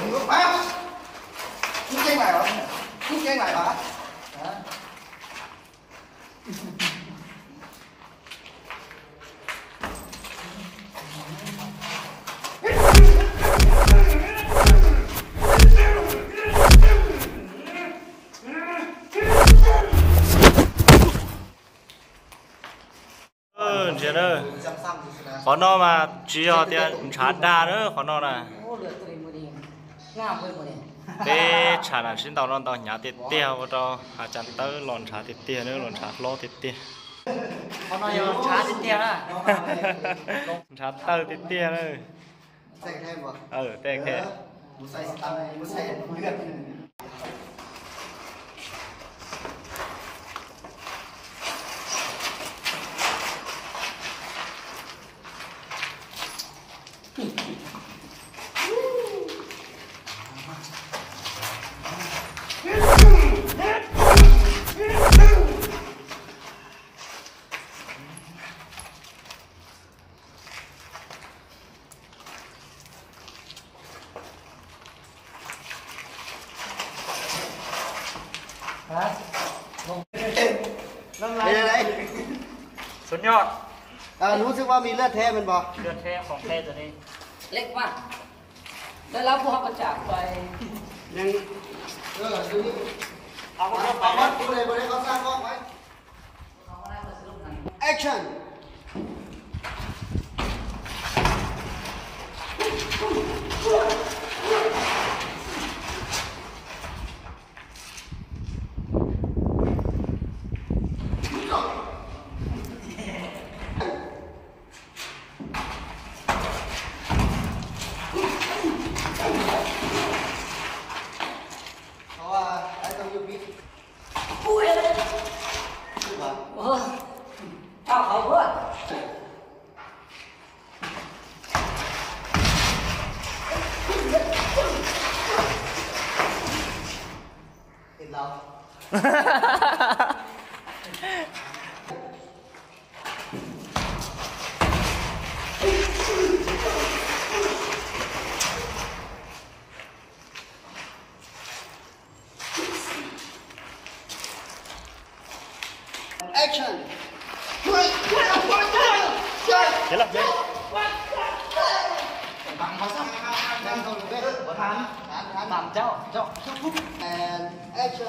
Ngược má Cút chân này rồi Cút cái này hả Đó. Ờ, ơi khó nó mà chỉ họ tiền trả đa nữa, khó nó này. để trả là xin tàu non tàu nhà tiết tia vào cho hà chăn tới lòn trả tiết tia nữa lòn trả lo tiết tia con nói lòn trả tiết tia đó trả tới tiết tia đó ừ tê khe ไม่ใส่สตังค์ไม่ใส่เลือด ยอด à, รู้สึกว่ามีเลือดแท้มันบอกเลือดแท้ของแท้ตัวนี้ เล็กมากแล้วเราพวกเขาก็จากไปยังเออดูนี่เอาเอาเอาเอาดูเลยบริเขาสร้างกล้องไว้เขาก็ได้มาสรุปหนั action. Thế lập lên. Bạn có sao? Đang thôi được biết. Có thắng. Bạn cháu, cháu, cháu phúc. Action.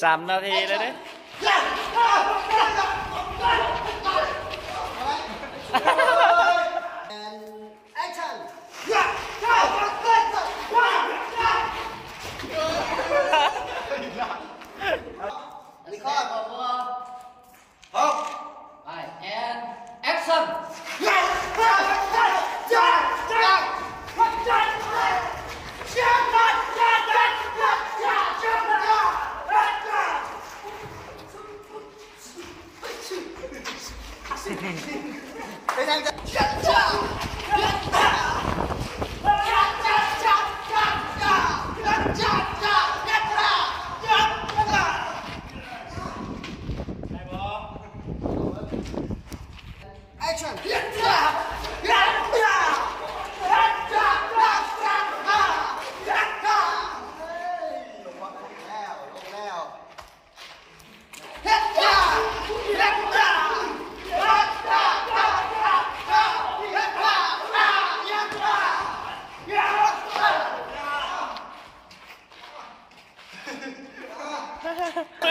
sàm ra thì đấy đấy. Dạ.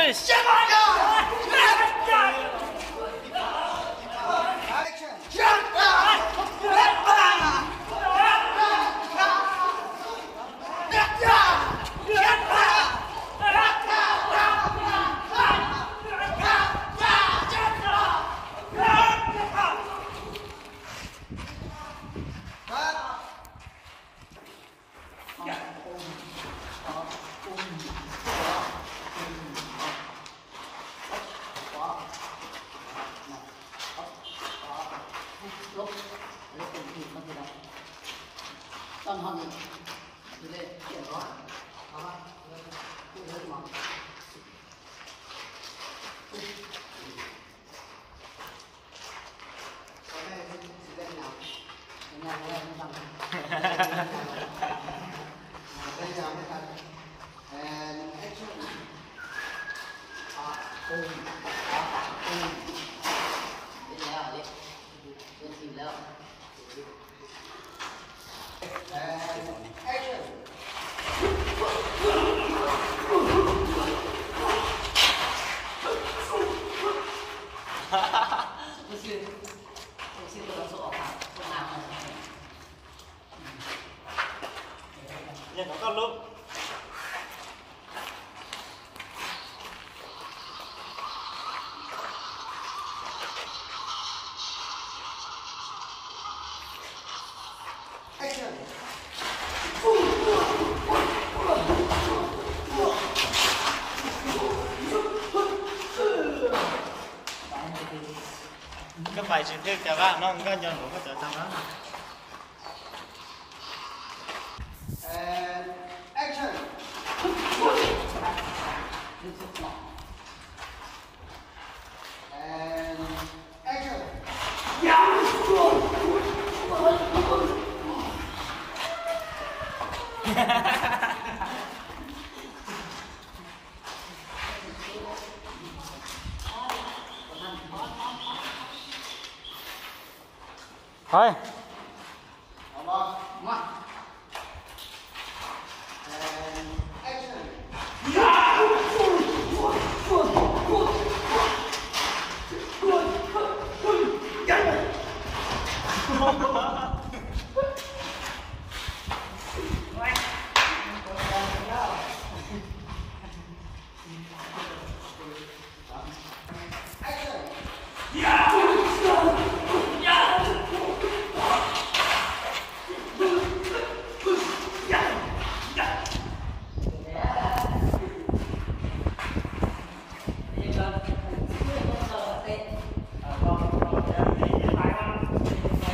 Tschüss. Con họ gì đi lên chuyển đó đó ba cứ lên mà Có đây, chị đây nào. nhà nhà nhà bằng Đây nào, đây nào. And action. cùng cùng đi nào đi lên tìm Nhìn nó con lúc. Cái bài chuyện trước chả bạn nó không có nhân của cái trở thằng đó. And action. And action. Thôi. Come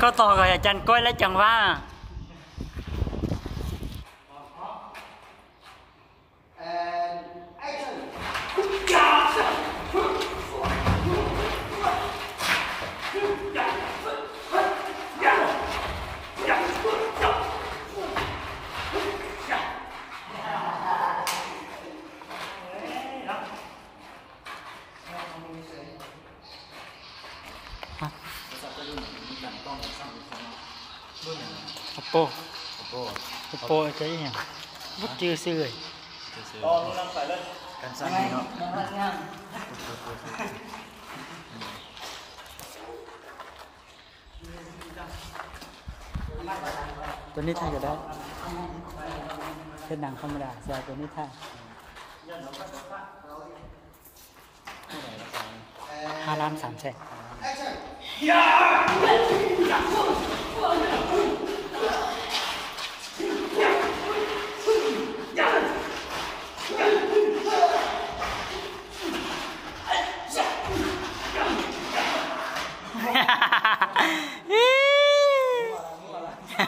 ก็ต่อกับอาจารย์ก้อยและจังว่า oppo cái gì vứt chưa xưa rồi To nó đang phải lên. Cần sang ngay nó. nó lại ngangตัวนี้ท่าก็ได้เป็นหนังธรรมดาใช่ตัวนี้ท่าห้าล้านสามแสน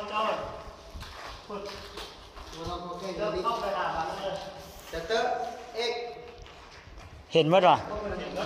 นโจนพุดเราพอแค่เริ่มเข้าไปหาบังเลย จะเตอะเอกเห็นไหมล่ะ เห็นแล้